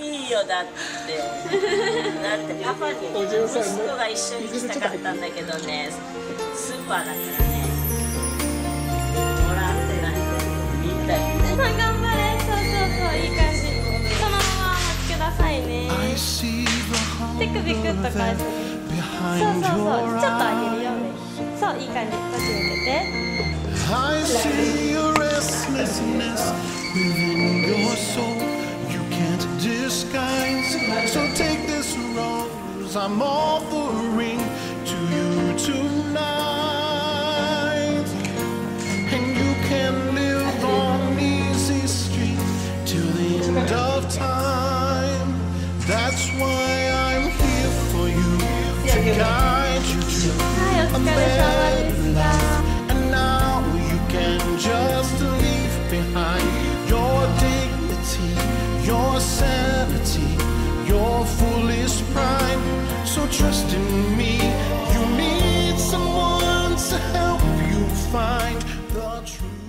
いいよだって。だってパパに息子が一緒に来たかったんだけどねスーパーだからね。もらってない。みんな頑張れそうそうそういい感じそのままお待ちくださいね手首クッと返すそうそうそう。ちょっと上げる.よね。そういい感じ。立ち上げて。I see your restlessness within your soul. Cause I'm offering to you tonight. And you can live on easy street till the end of time. That's why I'm here for you to guide you to a better life. And now you can just leave behind your dignity, your sense. find the truth.